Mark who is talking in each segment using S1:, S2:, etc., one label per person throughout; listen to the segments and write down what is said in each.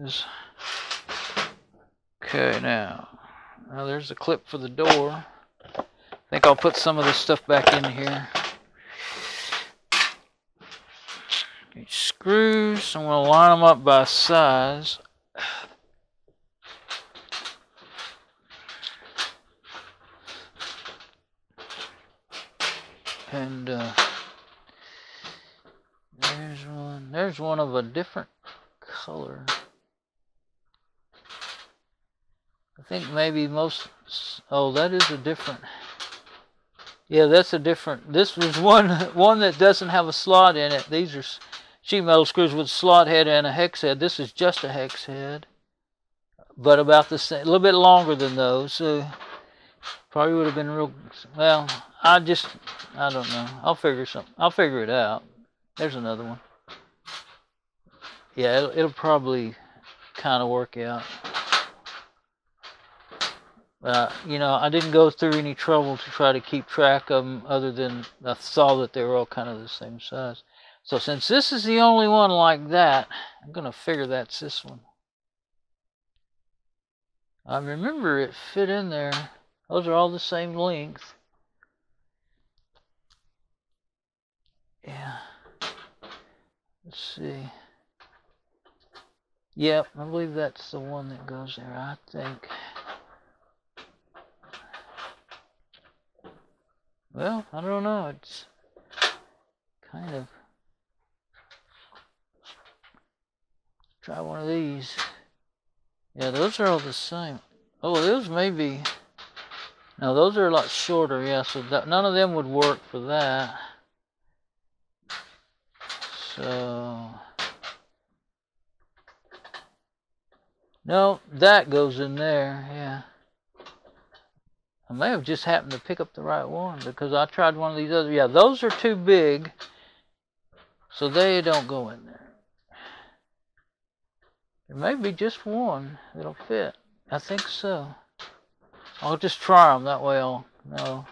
S1: is. Okay, now, now there's the clip for the door. I think I'll put some of this stuff back in here. Screws, I'm to line them up by size. And uh, there's one. There's one of a different color. I think maybe most. Oh, that is a different. Yeah, that's a different. This was one one that doesn't have a slot in it. These are sheet metal screws with a slot head and a hex head. This is just a hex head, but about the same, a little bit longer than those. So probably would have been real. Well, I just I don't know. I'll figure something. I'll figure it out. There's another one. Yeah, it'll, it'll probably kind of work out. Uh, you know, I didn't go through any trouble to try to keep track of them other than I saw that they were all kind of the same size. So since this is the only one like that, I'm going to figure that's this one. I remember it fit in there. Those are all the same length. Yeah. Let's see. Yep, I believe that's the one that goes there, I think. Well, I don't know. It's kind of. Try one of these. Yeah, those are all the same. Oh, those may be. Now, those are a lot shorter, yeah, so that, none of them would work for that. So. No, that goes in there, yeah. I may have just happened to pick up the right one because I tried one of these other. Yeah, those are too big, so they don't go in there. There may be just one that'll fit. I think so. I'll just try them that way. I'll know.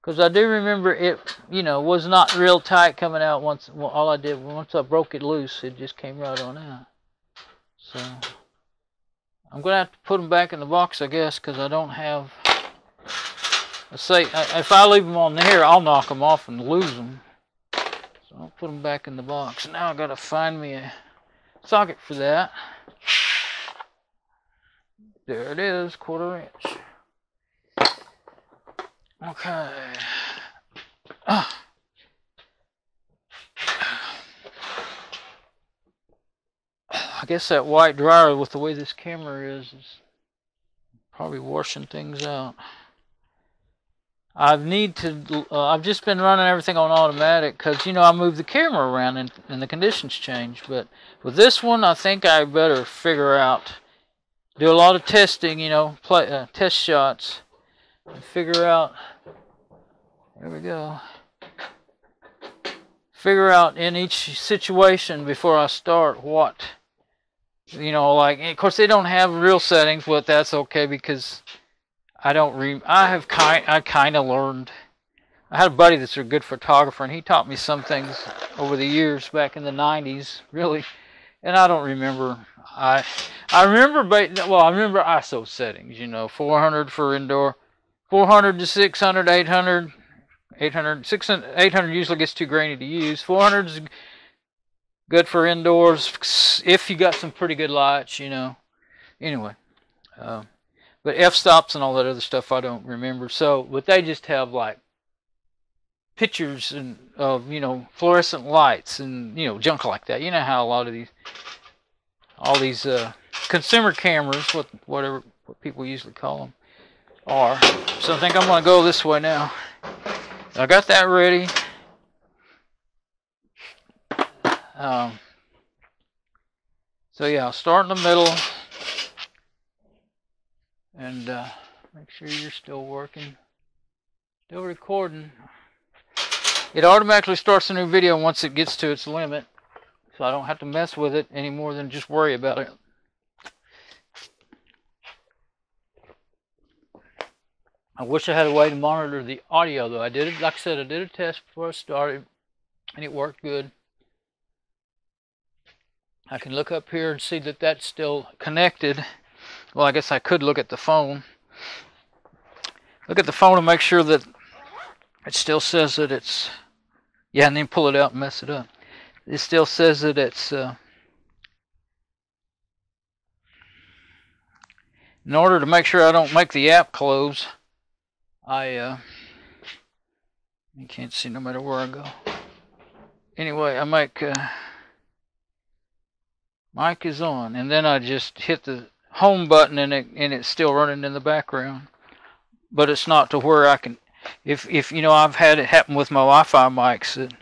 S1: Because I do remember it, you know, was not real tight coming out once. Well, all I did once I broke it loose, it just came right on out. So I'm gonna have to put them back in the box, I guess, because I don't have Let's say if I leave them on there, I'll knock them off and lose them. So I'll put them back in the box. Now I gotta find me a socket for that. There it is, quarter inch. Okay. Ah. I guess that white dryer with the way this camera is is probably washing things out. I need to. Uh, I've just been running everything on automatic because you know I move the camera around and, and the conditions change. But with this one, I think I better figure out, do a lot of testing. You know, play uh, test shots, and figure out. There we go. Figure out in each situation before I start what. You know, like of course they don't have real settings, but that's okay because I don't re. I have kind. I kind of learned. I had a buddy that's a good photographer, and he taught me some things over the years back in the '90s, really. And I don't remember. I I remember. Well, I remember ISO settings. You know, 400 for indoor, 400 to 600, 800, 800, 600, 800 usually gets too grainy to use. 400 is good for indoors if you got some pretty good lights. You know. Anyway. Um, but f-stops and all that other stuff I don't remember. So, but they just have like pictures and of you know fluorescent lights and you know junk like that. You know how a lot of these, all these uh, consumer cameras, what whatever what people usually call them, are. So I think I'm gonna go this way now. I got that ready. Um, so yeah, I'll start in the middle and uh, make sure you're still working still recording. It automatically starts a new video once it gets to its limit so I don't have to mess with it any more than just worry about it. I wish I had a way to monitor the audio though. I did it like I said I did a test before I started and it worked good. I can look up here and see that that's still connected. Well, I guess I could look at the phone. Look at the phone and make sure that it still says that it's, yeah, and then pull it out and mess it up. It still says that it's, uh, in order to make sure I don't make the app close, I, uh, you can't see no matter where I go. Anyway, I make, uh, mic is on, and then I just hit the home button and it, and it's still running in the background. But it's not to where I can, if, if, you know, I've had it happen with my Wi-Fi mics that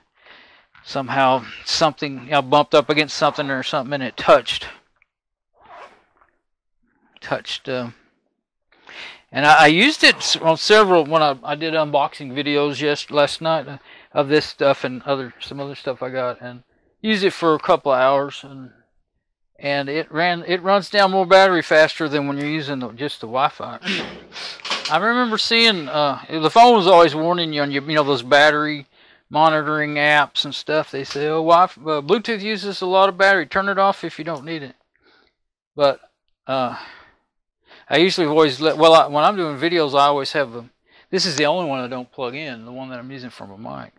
S1: somehow something, know, bumped up against something or something and it touched touched. Uh, and I, I, used it on several when I, I did unboxing videos just last night uh, of this stuff and other some other stuff I got, and used it for a couple of hours, and and it ran it runs down more battery faster than when you're using the, just the Wi-Fi. I remember seeing uh, the phone was always warning you on your you know those battery monitoring apps and stuff. They say, oh, Wi- uh, Bluetooth uses a lot of battery. Turn it off if you don't need it. But uh, I usually always let, well, I, when I'm doing videos, I always have them. This is the only one I don't plug in, the one that I'm using for my mic.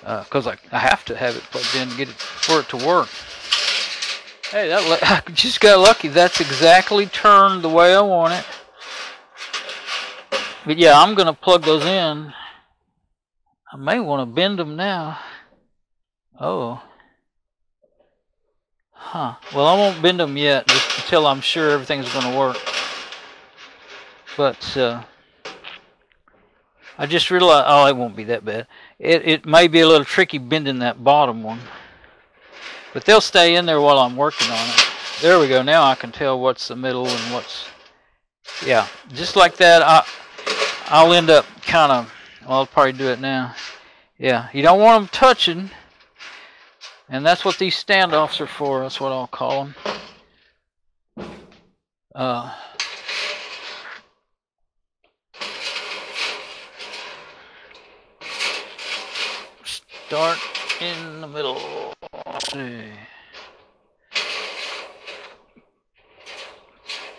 S1: Because uh, I, I have to have it plugged in to get it for it to work. Hey, that I just got lucky. That's exactly turned the way I want it. But yeah, I'm going to plug those in. I may want to bend them now. Oh. Huh. Well, I won't bend them yet, just until I'm sure everything's going to work. But uh, I just realized, oh, it won't be that bad. It it may be a little tricky bending that bottom one, but they'll stay in there while I'm working on it. There we go. Now I can tell what's the middle and what's yeah, just like that. I I'll end up kind of. I'll probably do it now. Yeah, you don't want them touching. And that's what these standoffs are for. That's what I'll call them. Uh, start in the middle. See.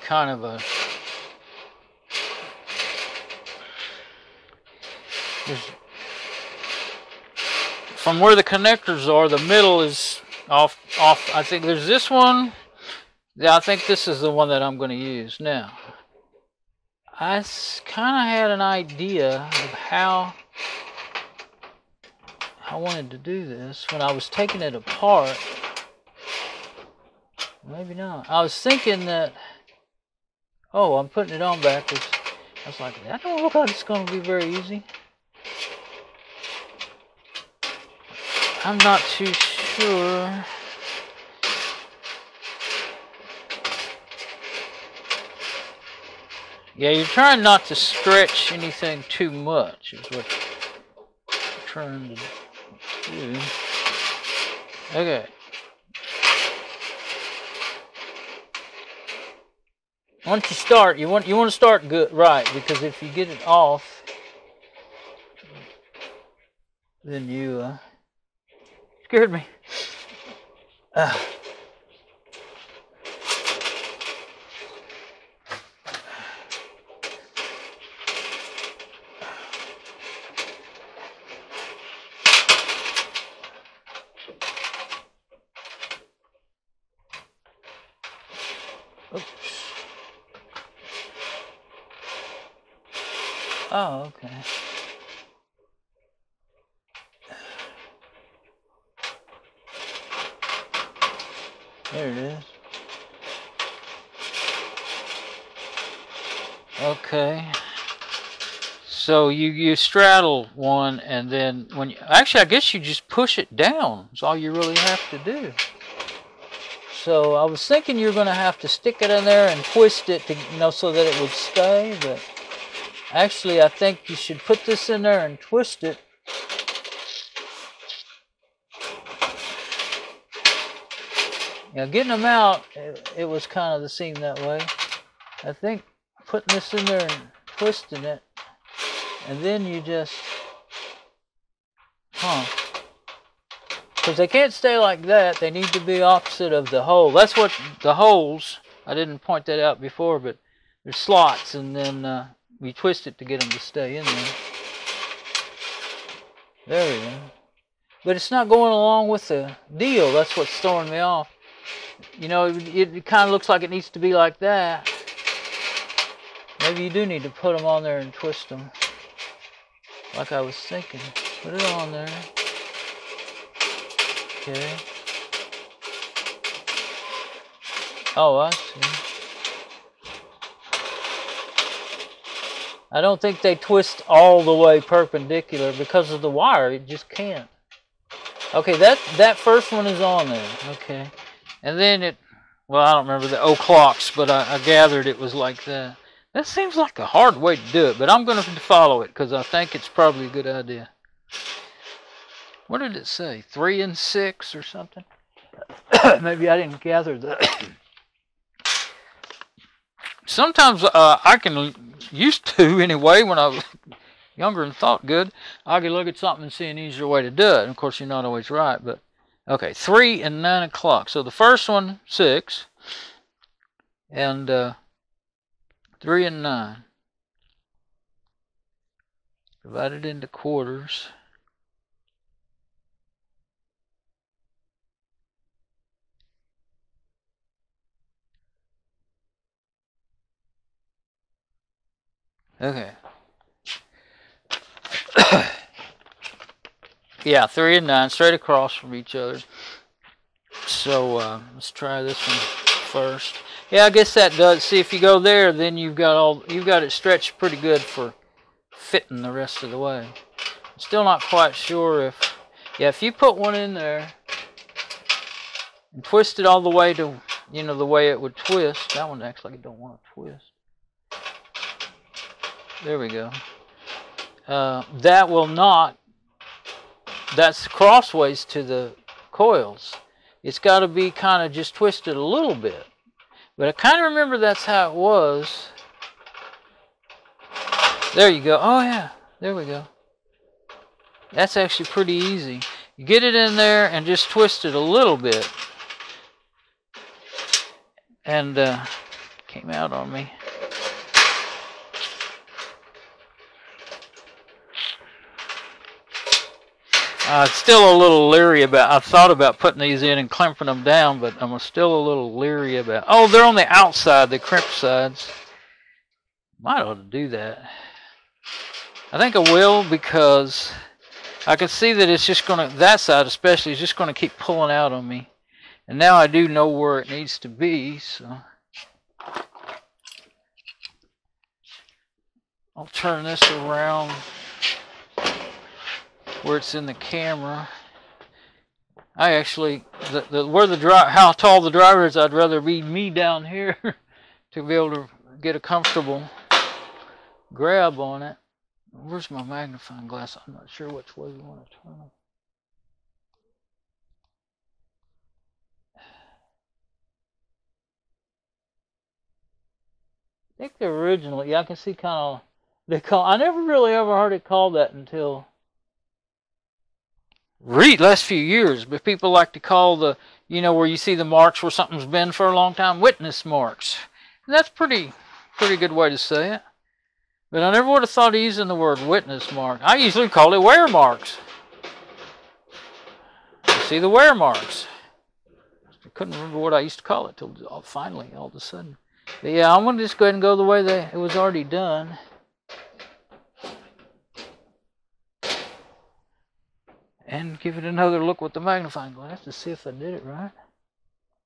S1: Kind of a from where the connectors are, the middle is off. Off. I think there's this one. Yeah, I think this is the one that I'm going to use now. I kind of had an idea of how I wanted to do this when I was taking it apart. Maybe not. I was thinking that, oh, I'm putting it on backwards. I was like, that don't look like it's going to be very easy. I'm not too sure. Yeah, you're trying not to stretch anything too much is what you're trying to do. Okay. Once you start, you want you want to start good right because if you get it off, then you uh, Scared me. Uh. Oops. Oh, okay. There it is. Okay. So you, you straddle one and then when you, actually I guess you just push it down. That's all you really have to do. So I was thinking you're going to have to stick it in there and twist it to you know so that it would stay, but actually I think you should put this in there and twist it Now getting them out, it, it was kind of the seam that way. I think putting this in there and twisting it, and then you just, huh. Because they can't stay like that. They need to be opposite of the hole. That's what the holes, I didn't point that out before, but there's slots and then uh, we twist it to get them to stay in there. There we go. But it's not going along with the deal. That's what's throwing me off. You know, it, it kind of looks like it needs to be like that. Maybe you do need to put them on there and twist them. Like I was thinking. Put it on there. Okay. Oh, I see. I don't think they twist all the way perpendicular because of the wire. It just can't. Okay, that that first one is on there. Okay. And then it, well, I don't remember the oh, o'clocks, but I, I gathered it was like that. That seems like a hard way to do it, but I'm going to follow it because I think it's probably a good idea. What did it say? Three and six or something? Maybe I didn't gather that. Sometimes uh, I can, used to anyway, when I was younger and thought good, I could look at something and see an easier way to do it. And of course, you're not always right, but okay, three and nine o'clock. So the first one, six, and uh, 3 and 9. Divided into quarters. Okay. yeah, 3 and 9, straight across from each other. So uh, let's try this one first. Yeah, I guess that does. See, if you go there, then you've got all you've got it stretched pretty good for fitting the rest of the way. Still not quite sure if, yeah, if you put one in there and twist it all the way to, you know, the way it would twist. That one acts like it don't want to twist. There we go. Uh, that will not. That's crossways to the coils. It's got to be kind of just twisted a little bit. But I kind of remember that's how it was. There you go. Oh, yeah. There we go. That's actually pretty easy. You get it in there and just twist it a little bit. And uh, came out on me. Uh, still a little leery about. I thought about putting these in and clamping them down, but I'm still a little leery about. Oh, they're on the outside, the crimp sides. Might ought to do that. I think I will because I can see that it's just going to. That side especially is just going to keep pulling out on me, and now I do know where it needs to be. So I'll turn this around where it's in the camera. I actually, the, the where the drive, how tall the driver is, I'd rather be me down here to be able to get a comfortable grab on it. Where's my magnifying glass? I'm not sure which way we want to turn it. I think the originally, yeah, I can see kind of, they call, I never really ever heard it called that until read last few years, but people like to call the, you know, where you see the marks where something's been for a long time, witness marks. And that's pretty, pretty good way to say it. But I never would have thought of using the word witness mark. I usually call it wear marks. You see the wear marks. I couldn't remember what I used to call it till uh, finally, all of a sudden. But yeah, I'm going to just go ahead and go the way that it was already done. And give it another look with the magnifying glass to see if I did it right.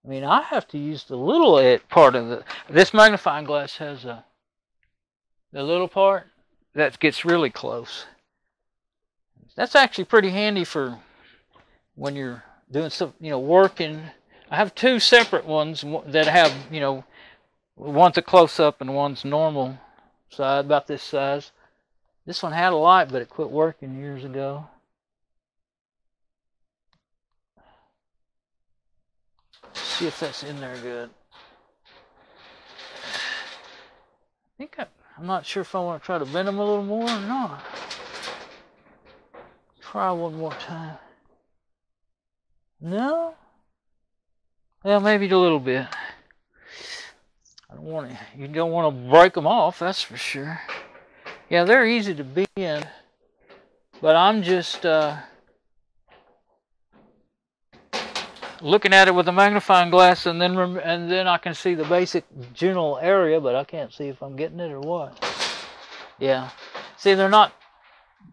S1: I mean, I have to use the little part of the. This magnifying glass has a the little part that gets really close. That's actually pretty handy for when you're doing some, you know, working. I have two separate ones that have, you know, one's a close up and one's normal size, about this size. This one had a light, but it quit working years ago. See if that's in there good. I think I, I'm not sure if I want to try to bend them a little more or not. Try one more time. No. Well, maybe a little bit. I don't want to. You don't want to break them off. That's for sure. Yeah, they're easy to bend, but I'm just uh, looking at it with a magnifying glass, and then and then I can see the basic general area, but I can't see if I'm getting it or what. Yeah. See, they're not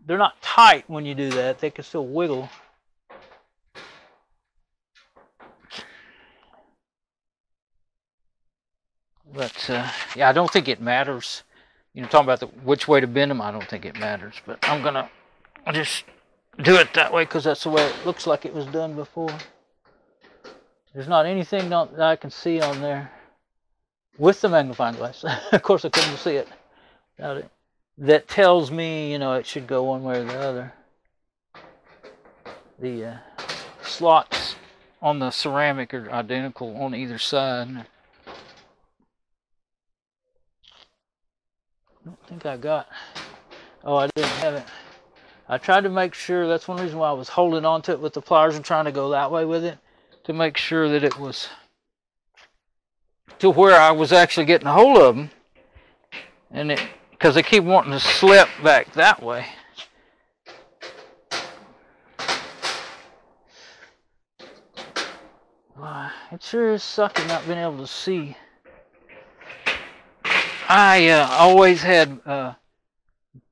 S1: they're not tight when you do that. They can still wiggle. But uh, yeah, I don't think it matters. You know, talking about the, which way to bend them, I don't think it matters. But I'm gonna just do it that way because that's the way it looks like it was done before. There's not anything that I can see on there with the magnifying glass. of course, I couldn't see it without it. That tells me, you know, it should go one way or the other. The uh, slots on the ceramic are identical on either side. I don't think I got. Oh, I didn't have it. I tried to make sure. That's one reason why I was holding on to it with the pliers and trying to go that way with it to make sure that it was to where I was actually getting a hold of them. And it, because they keep wanting to slip back that way. Well, it sure is sucking not being able to see. I uh, always had uh,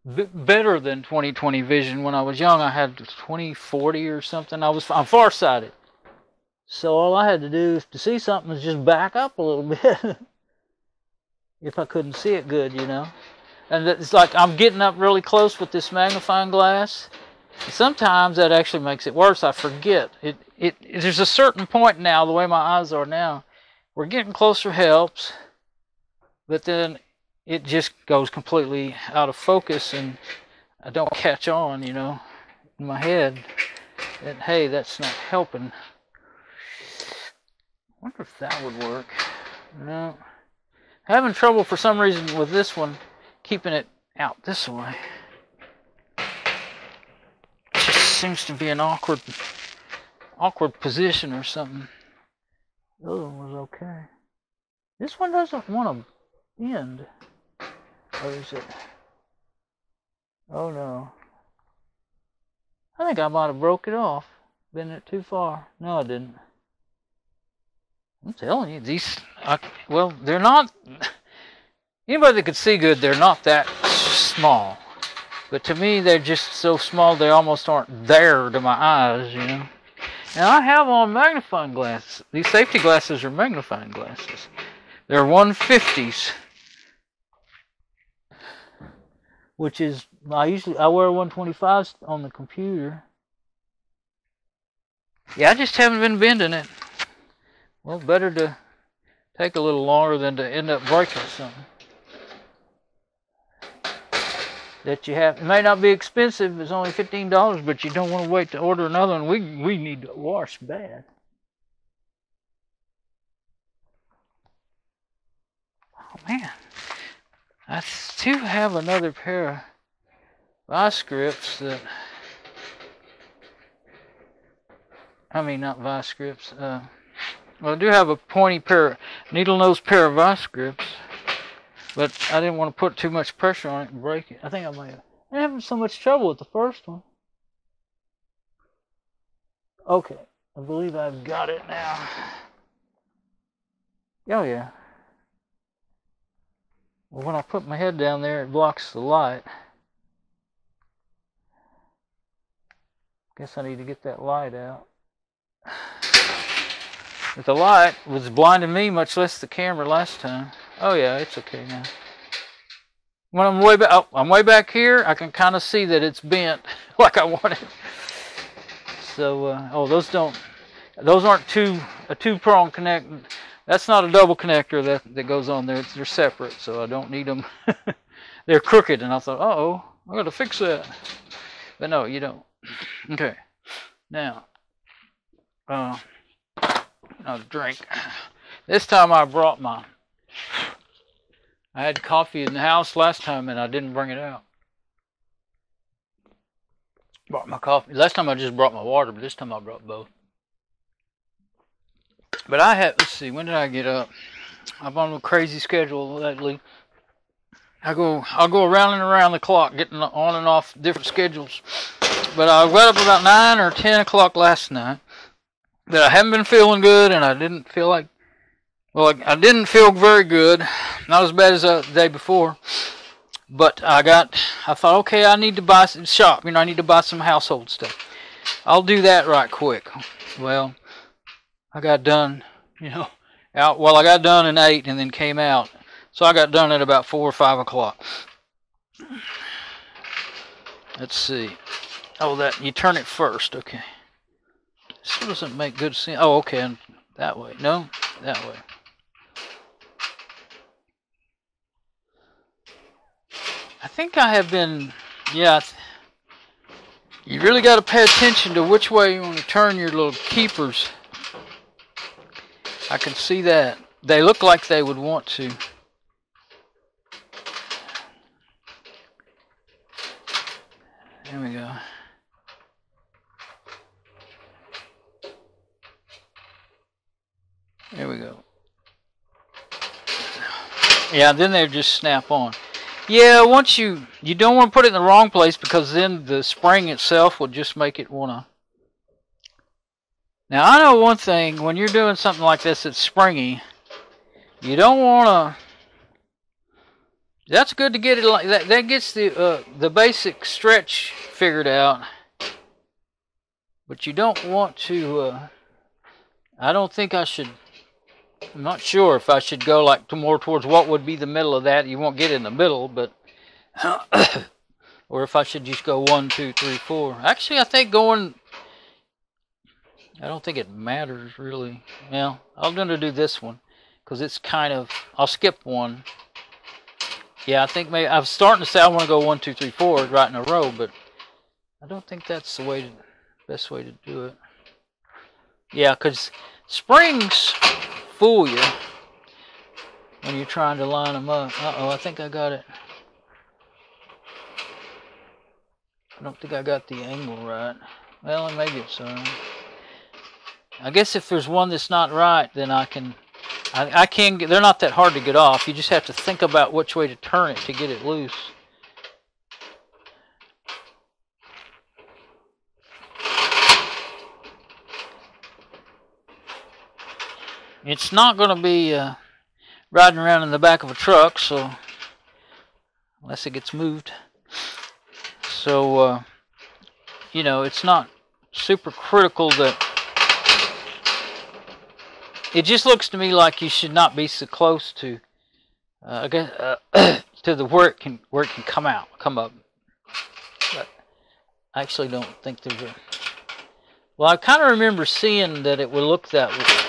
S1: better than 20/20 vision. When I was young, I had 20/40 or something. I was I'm farsighted, so all I had to do to see something was just back up a little bit. if I couldn't see it good, you know. And it's like I'm getting up really close with this magnifying glass. Sometimes that actually makes it worse. I forget. It, it, it there's a certain point now, the way my eyes are now, we're getting closer helps, but then it just goes completely out of focus and I don't catch on, you know, in my head that, hey, that's not helping. Wonder if that would work. No. Having trouble for some reason with this one, keeping it out this way. It Just seems to be an awkward, awkward position or something. The other one was okay. This one doesn't want to end. Or is it? Oh no. I think I might have broke it off. Been it too far. No, I didn't. I'm telling you, these, I, well, they're not, anybody that could see good, they're not that small. But to me, they're just so small, they almost aren't there to my eyes, you know. And I have on magnifying glasses. These safety glasses are magnifying glasses. They're 150s which is I usually I wear 125s on the computer. Yeah, I just haven't been bending it. Well, better to take a little longer than to end up breaking something. That you have it may not be expensive, it's only fifteen dollars, but you don't want to wait to order another one. We we need to wash bad. Oh man. I do have another pair of vice grips that I mean not vice grips. Uh, well, I do have a pointy pair, needle nose pair of vice grips, but I didn't want to put too much pressure on it and break it. I think I might have. I'm having so much trouble with the first one. Okay, I believe I've got it now. Oh yeah. Well, when I put my head down there, it blocks the light. Guess I need to get that light out. But the light was blinding me, much less the camera last time. Oh yeah, it's okay now. When I'm way back, oh, I'm way back here. I can kind of see that it's bent like I wanted. So, uh, oh, those don't, those aren't two a two prong connect. That's not a double connector that, that goes on there. They're separate, so I don't need them. They're crooked, and I thought, oh, I got to fix that. But no, you don't. Okay. Now, uh, a drink. This time I brought my. I had coffee in the house last time, and I didn't bring it out. Brought my coffee. Last time I just brought my water, but this time I brought both. But I have, let's see, when did I get up? I'm on a crazy schedule lately. I go, I'll go around and around the clock, getting on and off different schedules. But I got up about 9 or 10 o'clock last night. But I haven't been feeling good, and I didn't feel like, well, I didn't feel very good. Not as bad as the day before. But I got, I thought, okay, I need to buy some shop. You know, I need to buy some household stuff. I'll do that right quick. Well, I got done, you know, out. Well, I got done at eight and then came out, so I got done at about four or five o'clock. Let's see. Oh, that you turn it first. Okay. This doesn't make good sense. Oh, okay. and That way. No, that way. I think I have been. Yeah. You really got to pay attention to which way you want to turn your little keepers. I can see that. They look like they would want to. There we go. There we go. Yeah, then they just snap on. Yeah, once you you don't want to put it in the wrong place because then the spring itself will just make it want to. Now I know one thing when you're doing something like this that's springy, you don't want to. That's good to get it like that. That gets the uh, the basic stretch figured out, but you don't want to. Uh, I don't think I should I'm not sure if I should go like to more towards what would be the middle of that. You won't get in the middle, but or if I should just go one, two, three, four. Actually, I think going. I don't think it matters really. Well, I'm going to do this one because it's kind of. I'll skip one. Yeah, I think maybe I'm starting to say I want to go one, two, three, four right in a row, but I don't think that's the way to, best way to do it. Yeah, because springs fool you when you're trying to line them up. Uh-oh, I think I got it. I don't think I got the angle right. Well, maybe it's uh, I guess if there's one that's not right, then I can, I, I can, they're not that hard to get off. You just have to think about which way to turn it to get it loose. It's not going to be uh, riding around in the back of a truck, so unless it gets moved. So, uh, you know, it's not super critical that it just looks to me like you should not be so close to uh, I guess, uh, to the where it can where it can come out, come up. But I actually don't think there's a. Well, I kind of remember seeing that it would look that way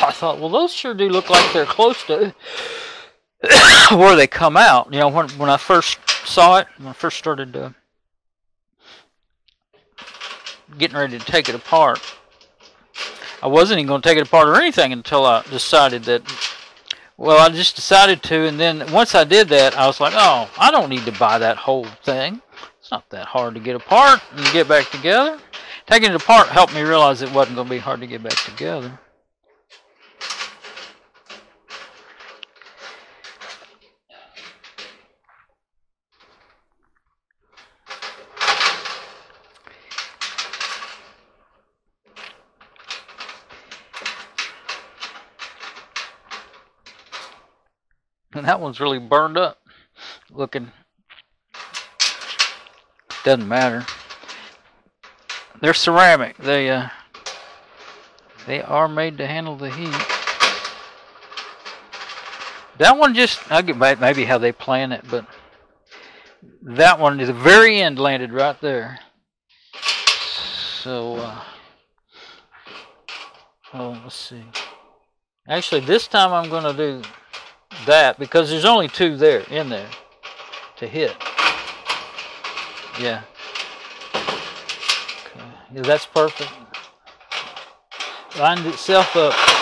S1: I thought, well, those sure do look like they're close to where they come out. You know, when when I first saw it, when I first started uh, getting ready to take it apart, I wasn't even going to take it apart or anything until I decided that. Well, I just decided to, and then once I did that, I was like, oh, I don't need to buy that whole thing. It's not that hard to get apart and get back together. Taking it apart helped me realize it wasn't going to be hard to get back together. And that one's really burned up looking. Doesn't matter. They're ceramic. They uh, they are made to handle the heat. That one just I get maybe how they plan it, but that one is the very end landed right there. So uh, oh, let's see. Actually, this time I'm going to do that because there's only two there in there to hit. Yeah. Okay. Yeah, that's perfect. Lined itself up